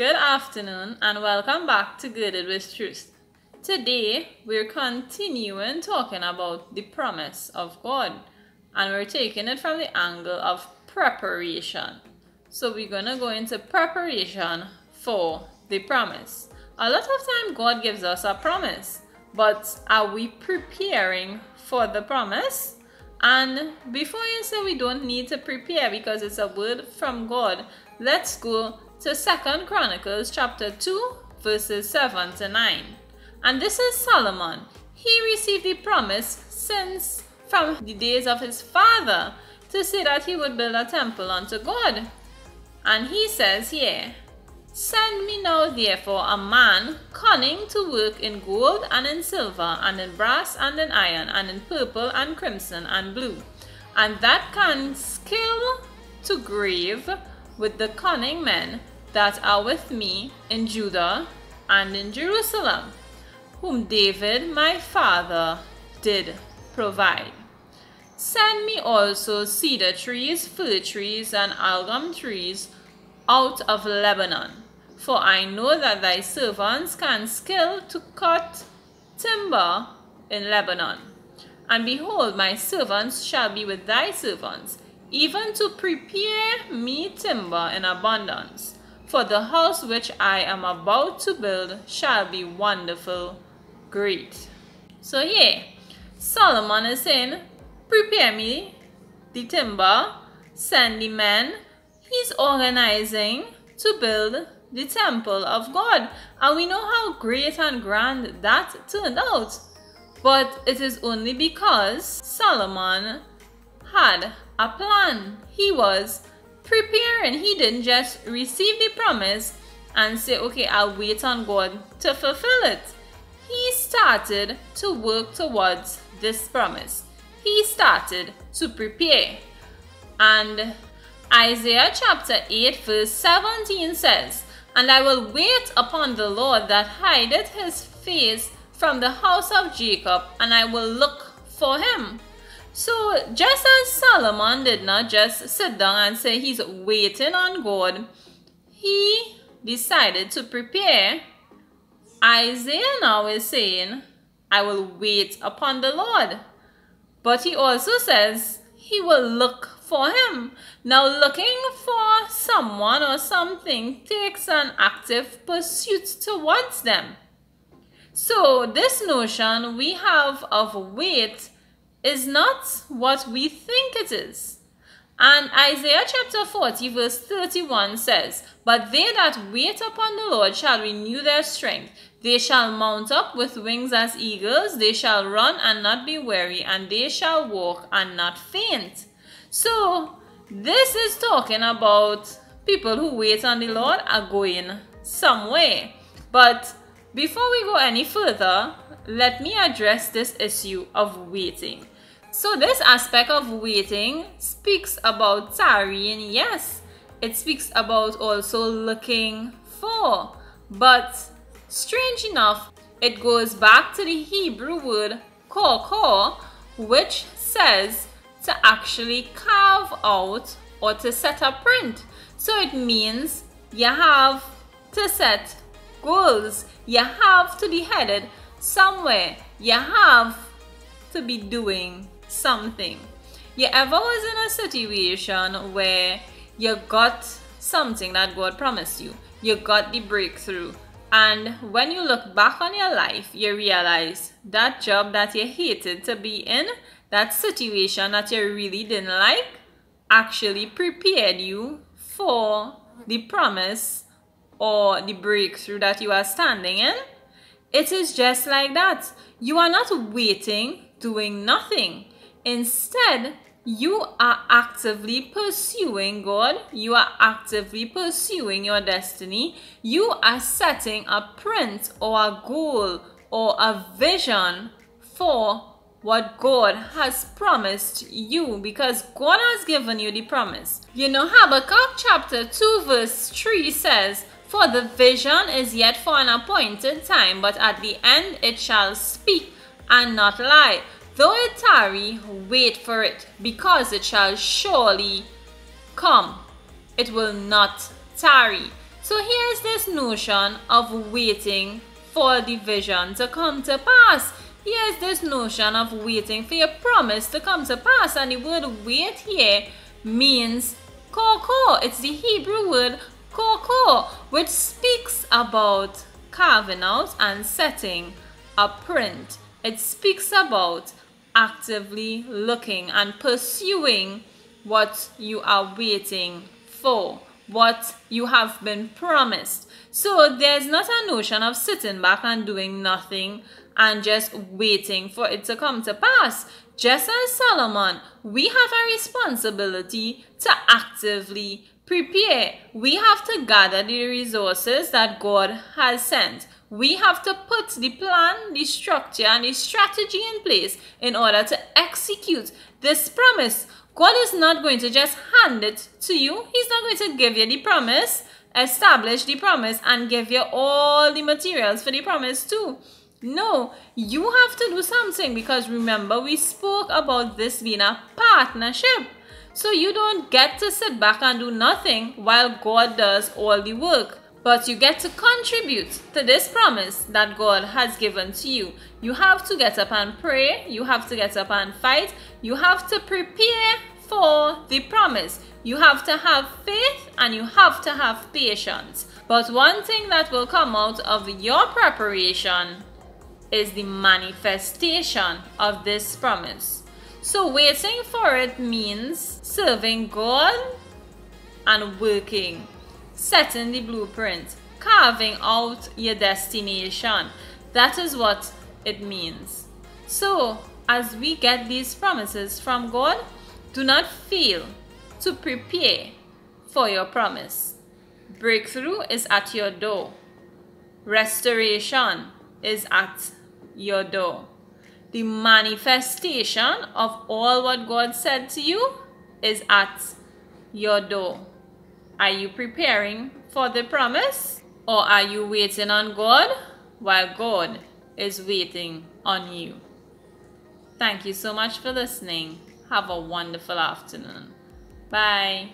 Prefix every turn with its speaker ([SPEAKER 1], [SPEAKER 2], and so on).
[SPEAKER 1] Good afternoon and welcome back to Girded with Truth. Today we're continuing talking about the promise of God and we're taking it from the angle of preparation. So we're going to go into preparation for the promise. A lot of time God gives us a promise, but are we preparing for the promise? And before you say we don't need to prepare because it's a word from God, let's go to Second Chronicles chapter 2 verses 7 to 9. And this is Solomon. He received the promise since from the days of his father to say that he would build a temple unto God. And he says here, Send me now therefore a man cunning to work in gold and in silver and in brass and in iron and in purple and crimson and blue, and that can skill to grave with the cunning men that are with me in Judah and in Jerusalem, whom David my father did provide. Send me also cedar trees, fir trees, and algum trees out of Lebanon, for I know that thy servants can skill to cut timber in Lebanon. And behold, my servants shall be with thy servants, even to prepare me timber in abundance for the house which I am about to build shall be wonderful, great. So here, Solomon is saying, prepare me the timber, send the men. He's organizing to build the temple of God. And we know how great and grand that turned out. But it is only because Solomon had a plan. He was preparing. He didn't just receive the promise and say, okay, I'll wait on God to fulfill it. He started to work towards this promise. He started to prepare. And Isaiah chapter 8 verse 17 says, And I will wait upon the Lord that hideth his face from the house of Jacob, and I will look for him. So, just as Solomon did not just sit down and say he's waiting on God, he decided to prepare. Isaiah now is saying, I will wait upon the Lord. But he also says he will look for him. Now, looking for someone or something takes an active pursuit towards them. So, this notion we have of wait is not what we think it is. And Isaiah chapter 40 verse 31 says, But they that wait upon the Lord shall renew their strength. They shall mount up with wings as eagles. They shall run and not be weary, and they shall walk and not faint. So, this is talking about people who wait on the Lord are going somewhere. But before we go any further, let me address this issue of waiting. So this aspect of waiting speaks about tarrying, yes. It speaks about also looking for. But strange enough, it goes back to the Hebrew word kor, which says to actually carve out or to set a print. So it means you have to set goals. You have to be headed somewhere. You have to be doing something. You ever was in a situation where you got something that God promised you, you got the breakthrough, and when you look back on your life, you realize that job that you hated to be in, that situation that you really didn't like, actually prepared you for the promise or the breakthrough that you are standing in. It is just like that. You are not waiting, doing nothing. Instead, you are actively pursuing God. You are actively pursuing your destiny. You are setting a print or a goal or a vision for what God has promised you because God has given you the promise. You know, Habakkuk chapter 2 verse 3 says, For the vision is yet for an appointed time, but at the end it shall speak and not lie. Though it tarry, wait for it, because it shall surely come. It will not tarry. So here's this notion of waiting for the vision to come to pass. Here's this notion of waiting for your promise to come to pass. And the word wait here means koko. It's the Hebrew word koko, which speaks about carving out and setting a print. It speaks about actively looking and pursuing what you are waiting for, what you have been promised. So there's not a notion of sitting back and doing nothing and just waiting for it to come to pass. Just as Solomon, we have a responsibility to actively prepare. We have to gather the resources that God has sent. We have to put the plan, the structure, and the strategy in place in order to execute this promise. God is not going to just hand it to you. He's not going to give you the promise, establish the promise, and give you all the materials for the promise too. No, you have to do something because remember we spoke about this being a partnership. So you don't get to sit back and do nothing while God does all the work. But you get to contribute to this promise that God has given to you. You have to get up and pray. You have to get up and fight. You have to prepare for the promise. You have to have faith and you have to have patience. But one thing that will come out of your preparation is the manifestation of this promise. So waiting for it means serving God and working, setting the blueprint, carving out your destination. That is what it means. So as we get these promises from God, do not fail to prepare for your promise. Breakthrough is at your door. Restoration is at your door. The manifestation of all what God said to you is at your door. Are you preparing for the promise? Or are you waiting on God while God is waiting on you? Thank you so much for listening. Have a wonderful afternoon. Bye.